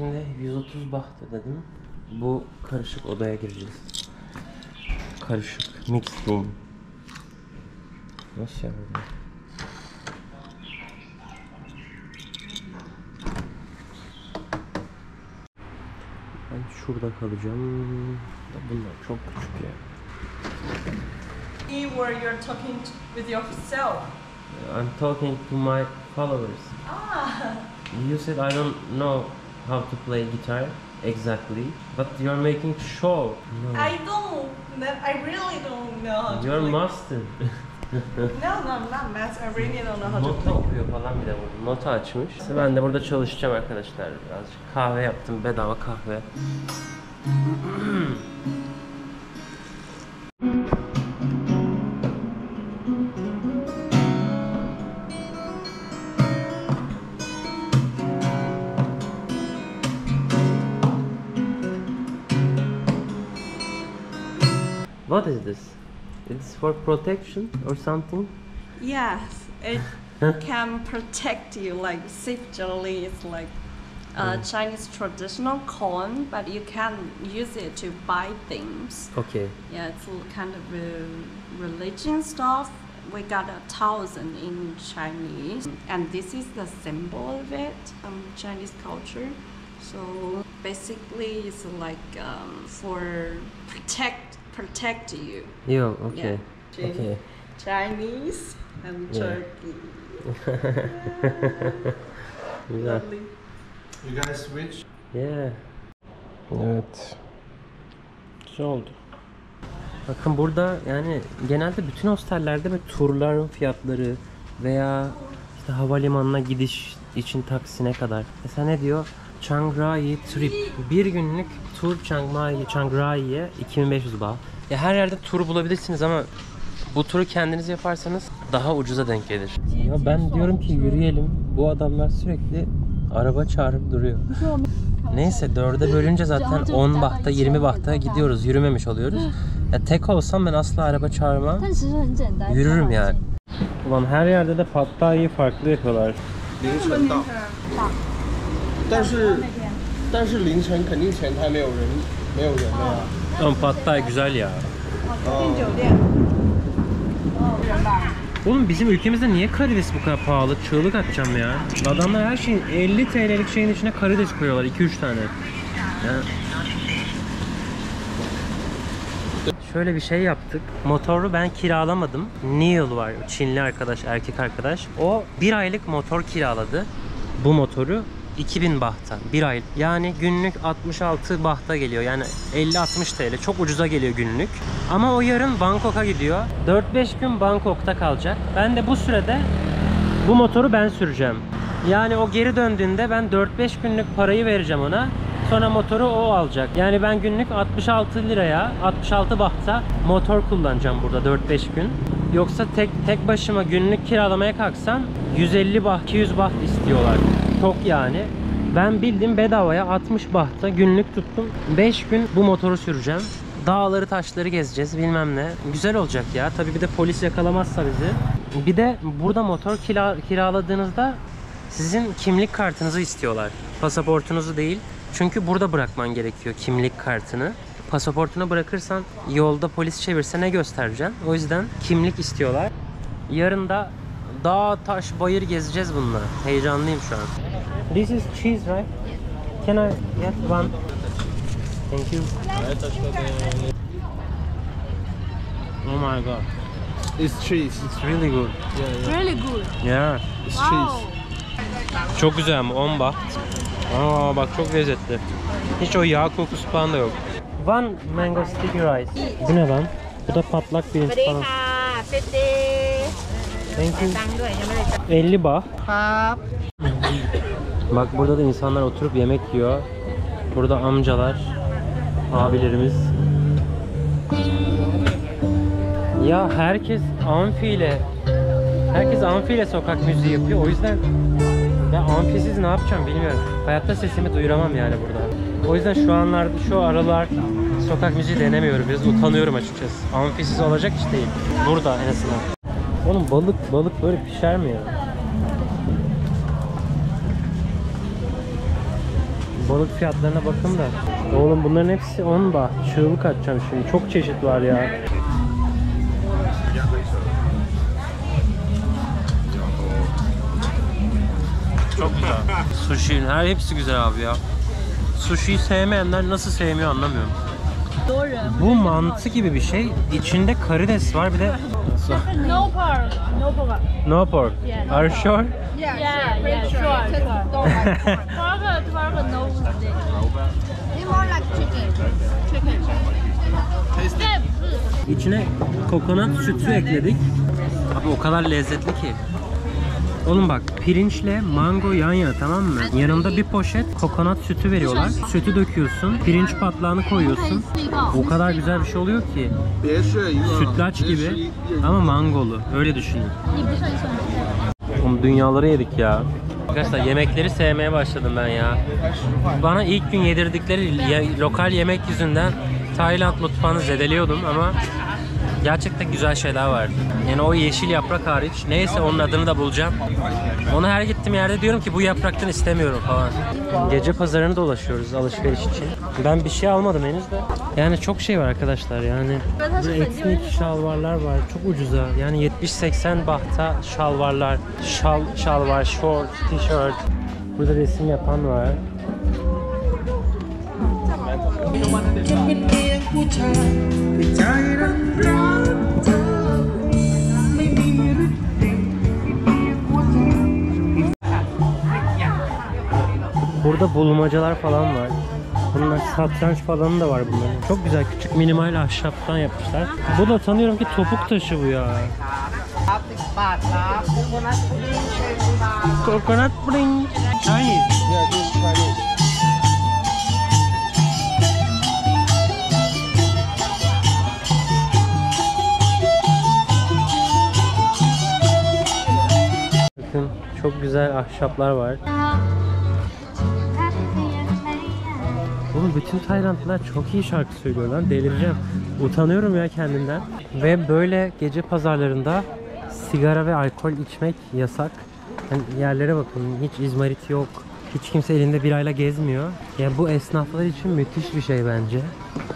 Şimdi 130 baht ödedim. Bu karışık odaya gireceğiz. Karışık. Mixed room. Nasıl yani? Ben şurada kalacağım. Bunlar çok küçük ya. where you're talking with yourself. I'm talking to my followers. Ah, You said I don't know how to play guitar exactly, but you're making show. No. I don't. I really don't know how to You're play. master. No, no, I'm not math. I really don't know how to Nota play. okuyor falan bir de burada. Nota açmış. Ben de burada çalışacağım arkadaşlar. Birazcık kahve yaptım. Bedava kahve. What is this? It's for protection or something? Yes, it can protect you. Like sip jelly is like a Chinese traditional corn, but you can use it to buy things. Okay. Yeah, it's kind of a religion stuff. We got a thousand in Chinese, and this is the symbol of it, um, Chinese culture. So basically, it's like um, for protect protect you. Yo, okay. Yeah. Okay. Chinese and Yeah. Turkey. Güzel. Lovely. You guys switch? Yeah. Evet. Güzel oldu. Bakın burada yani genelde bütün hostellerde ve turların fiyatları veya işte havalimanına gidiş için taksine kadar. Mesela ne diyor? Chiang Rai trip. Bir günlük tur Chiang Mai, Chiang Rai'ye 2500 baht. Ya her yerde tur bulabilirsiniz ama bu turu kendiniz yaparsanız daha ucuza denk gelir. Ya ben diyorum ki yürüyelim. Bu adamlar sürekli araba çağırıp duruyor. Neyse dörde bölünce zaten 10 bahta 20 bahta gidiyoruz. Yürümemiş oluyoruz. Ya tek olsam ben asla araba çağırmam. 但其实很简单， Yürürüm yani. Ulan her yerde de pattayı farklı yapıyorlar. 凌晨到，但是 但是凌晨肯定前台没有人，没有人的呀。 Ama pattay güzel ya. Oğlum bizim ülkemizde niye karides bu kadar pahalı? Çığlık atacağım ya. Adamlar her şeyin 50 TL'lik şeyin içine karides koyuyorlar 2-3 tane. Ya. Şöyle bir şey yaptık. Motoru ben kiralamadım. Neil var, Çinli arkadaş, erkek arkadaş. O bir aylık motor kiraladı. Bu motoru 2000 bahta. Bir ay. Yani günlük 66 bahta geliyor. Yani 50-60 TL. Çok ucuza geliyor günlük. Ama o yarın Bangkok'a gidiyor. 4-5 gün Bangkok'ta kalacak. Ben de bu sürede bu motoru ben süreceğim. Yani o geri döndüğünde ben 4-5 günlük parayı vereceğim ona. Sonra motoru o alacak. Yani ben günlük 66 liraya, 66 bahta motor kullanacağım burada 4-5 gün. Yoksa tek tek başıma günlük kiralamaya kalksam 150 baht, 200 baht istiyorlar. Çok yani. Ben bildim bedavaya 60 bahta günlük tuttum. 5 gün bu motoru süreceğim. Dağları taşları gezeceğiz bilmem ne. Güzel olacak ya. Tabii bir de polis yakalamazsa bizi. Bir de burada motor kira, kiraladığınızda sizin kimlik kartınızı istiyorlar. Pasaportunuzu değil. Çünkü burada bırakman gerekiyor kimlik kartını. Pasaportunu bırakırsan yolda polis çevirse ne göstereceksin? O yüzden kimlik istiyorlar. Yarın da dağ, taş, bayır gezeceğiz bununla. Heyecanlıyım şu an. This is cheese, right? Can I get one? Thank you. Oh my god. It's cheese. It's really good. really good. Yeah. It's cheese. Çok güzel ama 10 baht. Aa bak çok lezzetli. Hiç o yağ kokusu falan da yok. One mango sticky rice. Bu ne lan? Bu da patlak pirinç falan. 50 Thank you. 50 baht. Bak burada da insanlar oturup yemek yiyor. Burada amcalar, abilerimiz. Ya herkes amfiyle herkes amfiyle sokak müziği yapıyor. O yüzden ben amfisiz ne yapacağım bilmiyorum. Hayatta sesimi duyuramam yani burada. O yüzden şu anlarda şu aralar sokak müziği denemiyorum. Biraz utanıyorum açıkçası. Amfisiz olacak iş değil. Burada en azından. Oğlum balık balık böyle pişer mi ya? Balık fiyatlarına bakın da. Oğlum bunların hepsi 10 baht. Çığlık atacağım şimdi. Çok çeşit var ya. Çok güzel. Sushi'nin her hepsi güzel abi ya. Sushi'yi sevmeyenler nasıl sevmiyor anlamıyorum. Bu mantı gibi bir şey. İçinde karides var bir de. no pork. No pork. No pork. Are you sure? Yeah, yeah, mm. İçine kokonat sütü ekledik. Abi o kadar lezzetli ki. Oğlum bak pirinçle mango yan yana tamam mı? Yanında bir poşet kokonat sütü veriyorlar. Sütü döküyorsun. Pirinç patlağını koyuyorsun. O kadar güzel bir şey oluyor ki. Sütlaç gibi ama mangolu. Öyle düşünün. Oğlum dünyaları yedik ya. Arkadaşlar yemekleri sevmeye başladım ben ya. Bana ilk gün yedirdikleri lokal yemek yüzünden Tayland mutfağını zedeliyordum ama gerçekten güzel şeyler vardı. Yani o yeşil yaprak hariç neyse onun adını da bulacağım. Onu her gittiğim yerde diyorum ki bu yapraktan istemiyorum falan. Gece pazarını dolaşıyoruz alışveriş için. Ben bir şey almadım henüz de. Yani çok şey var arkadaşlar yani. Burada etnik şalvarlar var çok ucuza. Yani 70-80 bahta şalvarlar. Şal, şalvar, short, t-shirt. Burada resim yapan var. เ Burada bulmacalar falan var. Bunlar satranç falan da var bunların. Çok güzel küçük minimal ahşaptan yapmışlar. Bu da sanıyorum ki topuk taşı bu ya. Coconut is Chinese. Bakın çok güzel ahşaplar var. Oğlum bütün Taylandlılar çok iyi şarkı söylüyor lan delireceğim. Utanıyorum ya kendimden. Ve böyle gece pazarlarında sigara ve alkol içmek yasak. Hani yerlere bakın hiç izmarit yok. Hiç kimse elinde birayla gezmiyor. Yani bu esnaflar için müthiş bir şey bence.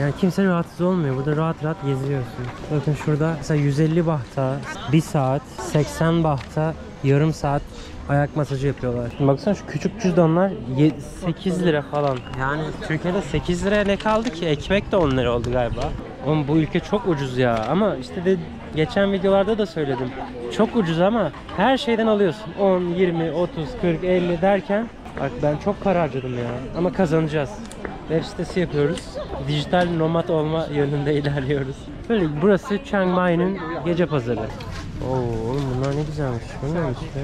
Yani kimse rahatsız olmuyor. Burada rahat rahat geziyorsun. Bakın şurada mesela 150 bahta 1 saat, 80 bahta yarım saat ayak masajı yapıyorlar. Şimdi baksana şu küçük cüzdanlar ye- 8 lira falan. Yani Türkiye'de 8 liraya ne kaldı ki? Ekmek de 10 lira oldu galiba. Oğlum bu ülke çok ucuz ya. Ama işte de geçen videolarda da söyledim. Çok ucuz ama her şeyden alıyorsun. 10, 20, 30, 40, 50 derken bak ben çok para harcadım ya. Ama kazanacağız. Web sitesi yapıyoruz. Dijital nomad olma yönünde ilerliyoruz. Böyle burası Chiang Mai'nin gece pazarı. Oo oğlum bunlar ne güzelmiş. Bu neymiş be?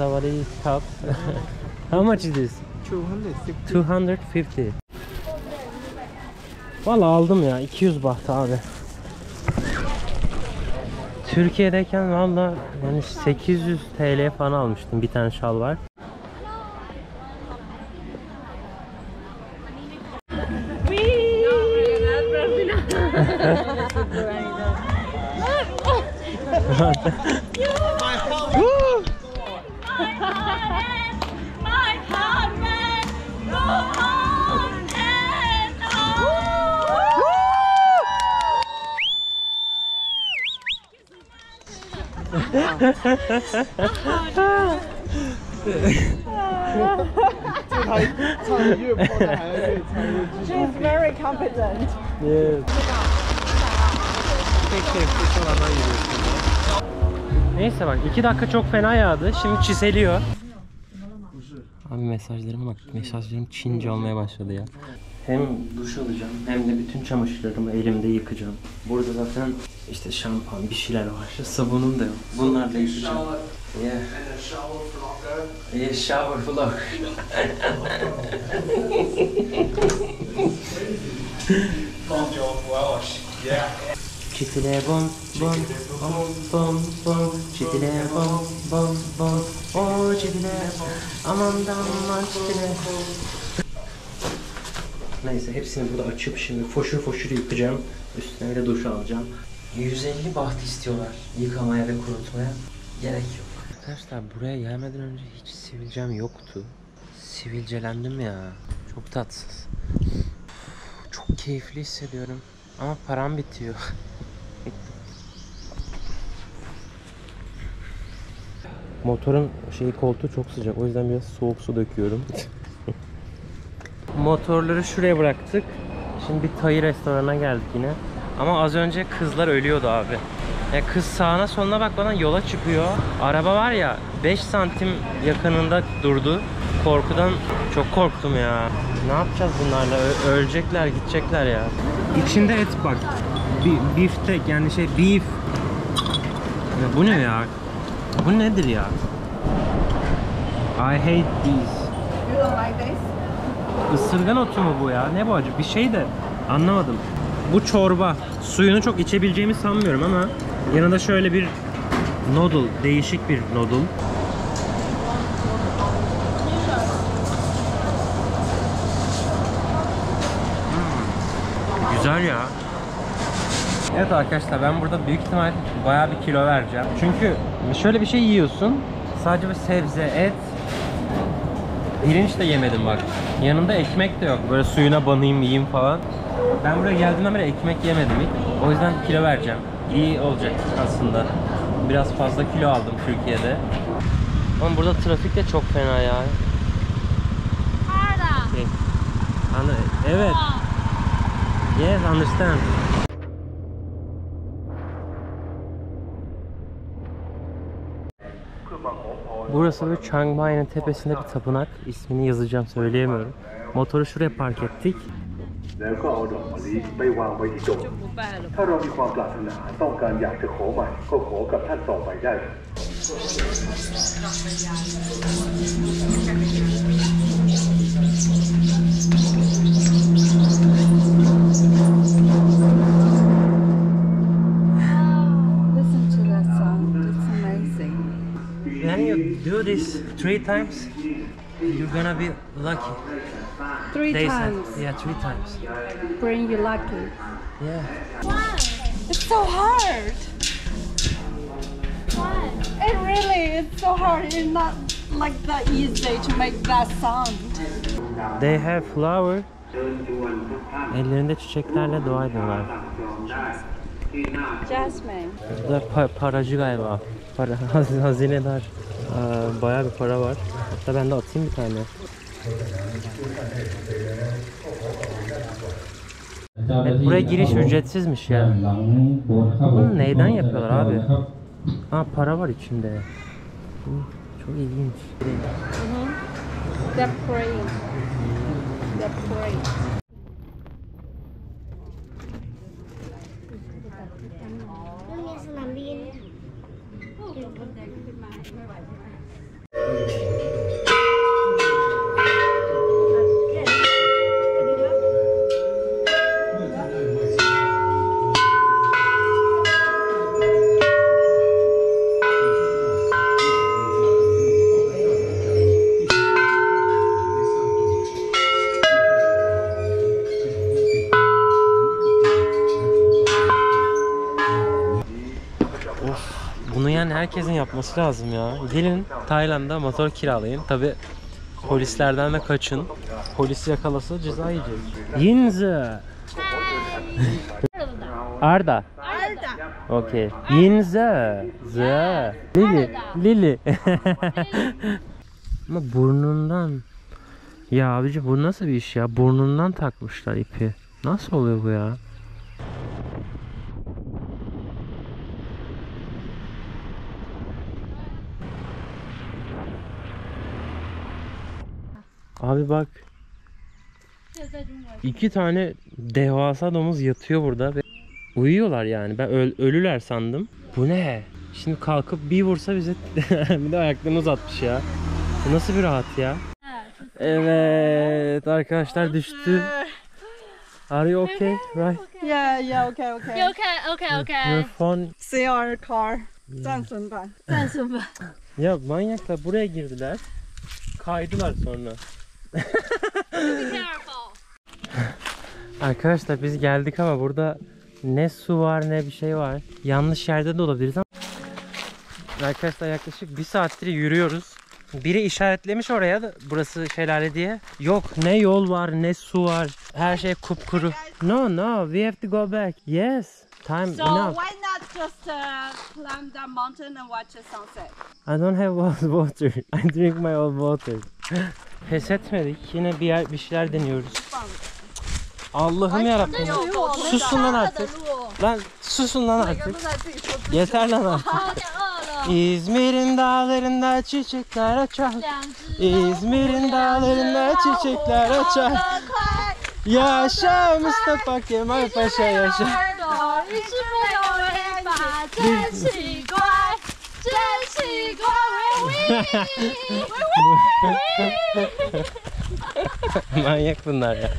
Savari cup. How much is this? 250. Valla aldım ya 200 baht abi. Türkiye'deyken valla yani 800 TL falan almıştım bir tane şal var. She's very competent. Yes. Tek tek yürüyorsun. Neyse bak iki dakika çok fena yağdı. Şimdi çiseliyor. Abi mesajlarıma bak. Mesajlarım Çince olmaya başladı ya. Hem duş alacağım hem de bütün çamaşırlarımı elimde yıkayacağım. Burada zaten işte şampuan bir şeyler var. Sabunum da yok. Bunlarla yıkayacağım. Yeah. Yeah, shower floor. Çitile bom bom bom bom bom Çitile bom bom bom O çitile aman da aman çitile Neyse hepsini burada açıp şimdi foşur foşur yıkayacağım. Üstüne bir de duş alacağım. 150 baht istiyorlar yıkamaya ve kurutmaya. Gerek yok. Arkadaşlar buraya gelmeden önce hiç sivilcem yoktu. Sivilcelendim ya. Çok tatsız. Çok keyifli hissediyorum. Ama param bitiyor. Motorun şeyi koltuğu çok sıcak. O yüzden biraz soğuk su döküyorum. Motorları şuraya bıraktık. Şimdi bir Thai restorana geldik yine. Ama az önce kızlar ölüyordu abi. Ya kız sağına soluna bakmadan yola çıkıyor. Araba var ya 5 santim yakınında durdu. Korkudan çok korktum ya. Ne yapacağız bunlarla? Ö- ölecekler, gidecekler ya. İçinde et bak. Bi- biftek yani şey beef. Ya bu ne ya? Bu nedir ya? I hate these. You don't like this? Isırgan otu mu bu ya? Ne bu acı? Bir şey de anlamadım. Bu çorba. Suyunu çok içebileceğimi sanmıyorum ama yanında şöyle bir noodle, değişik bir noodle. Hmm. Güzel ya. Evet arkadaşlar ben burada büyük ihtimal bayağı bir kilo vereceğim. Çünkü şöyle bir şey yiyorsun. Sadece bir sebze, et, Pirinç de yemedim bak. Yanında ekmek de yok. Böyle suyuna banayım yiyeyim falan. Ben buraya geldiğimden beri ekmek yemedim hiç. O yüzden kilo vereceğim. İyi olacak aslında. Biraz fazla kilo aldım Türkiye'de. Ama burada trafik de çok fena ya. Arda. Şey, evet. Yes, understand. Burası bir Chiang Mai'nin tepesinde bir tapınak. İsmini yazacağım söyleyemiyorum. Motoru şuraya park ettik. แล้วก็เอาดอกมะลิไปวางไว้ที่โดมถ้าเรามีความปรารถนาต้องการอยากจะขอใหม่ ก็ขอกับท่านต่อไปได้ Listen to that sound. It's amazing. When you do this three times, you're gonna be lucky. Three They said, times yeah, three times. bring you lucky. Yeah. It's so hard. It really is so hard. It's not like that easy to make that sound. They have flower. Ellerinde çiçeklerle dua ediyorlar. Jasmine. Bu da pa- paracı galiba. Para, haz- hazinedar. Aa, bayağı bir para var. Hatta ben de atayım bir tane. Evet, buraya giriş ücretsizmiş ya. Bunu neyden yapıyorlar abi? Ha para var içinde. Hı, Çok ilginç. They're praying. They're praying. Bunu yani herkesin yapması lazım ya. Gelin Tayland'da motor kiralayın. Tabi polislerden de kaçın. Polis yakalasa ceza yiyecek. Yinze. Arda. Arda. Okey. Yinze. Z. Lili. Lili. Ama burnundan. Ya abici bu nasıl bir iş ya? Burnundan takmışlar ipi. Nasıl oluyor bu ya? Abi bak. iki tane devasa domuz yatıyor burada ve uyuyorlar yani. Ben öl ölüler sandım. Bu ne? Şimdi kalkıp bir vursa bize bir de ayaklarını uzatmış ya. Bu nasıl bir rahat ya? Evet arkadaşlar düştü. Are you okay? Right? Yeah, yeah, okay, okay. You okay, okay, okay. Your phone. See our car. Sensin ben. Sensin ben. Ya manyaklar buraya girdiler. Kaydılar sonra. Arkadaşlar biz geldik ama burada ne su var ne bir şey var. Yanlış yerde de olabiliriz ama Arkadaşlar yaklaşık bir saattir yürüyoruz. Biri işaretlemiş oraya da burası şelale diye. Yok ne yol var ne su var. Her şey kupkuru. No no we have to go back. Yes. Time So enough. why not just uh, climb that mountain and watch the sunset? I don't have water. I drink my old water. Pes etmedik. Yine bir yer bir şeyler deniyoruz. Allah'ım yarabbim. Susun lan artık. Lan susun lan artık. Yeter lan artık. İzmir'in dağlarında çiçekler açar. İzmir'in dağlarında çiçekler açar. Yaşa Mustafa Kemal Paşa yaşa. 你是没有尾巴，真奇怪，真奇怪 Manyak bunlar ya.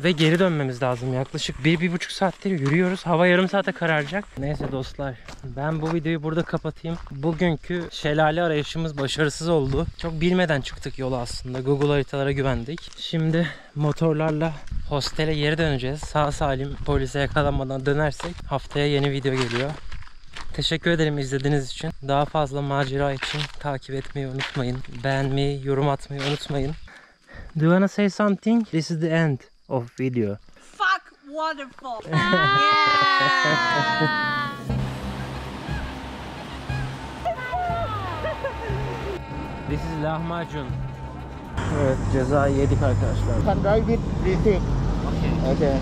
Ve geri dönmemiz lazım. Yaklaşık bir, bir buçuk saattir yürüyoruz. Hava yarım saate kararacak. Neyse dostlar. Ben bu videoyu burada kapatayım. Bugünkü şelale arayışımız başarısız oldu. Çok bilmeden çıktık yola aslında. Google haritalara güvendik. Şimdi motorlarla hostele geri döneceğiz. Sağ salim polise yakalanmadan dönersek haftaya yeni video geliyor. Teşekkür ederim izlediğiniz için. Daha fazla macera için takip etmeyi unutmayın. Beğenmeyi, yorum atmayı unutmayın. Do you wanna say something? This is the end of video. Fuck waterfall. This is lahmacun. Evet ceza yedik arkadaşlar. Can drive it, please. Okay. Okay.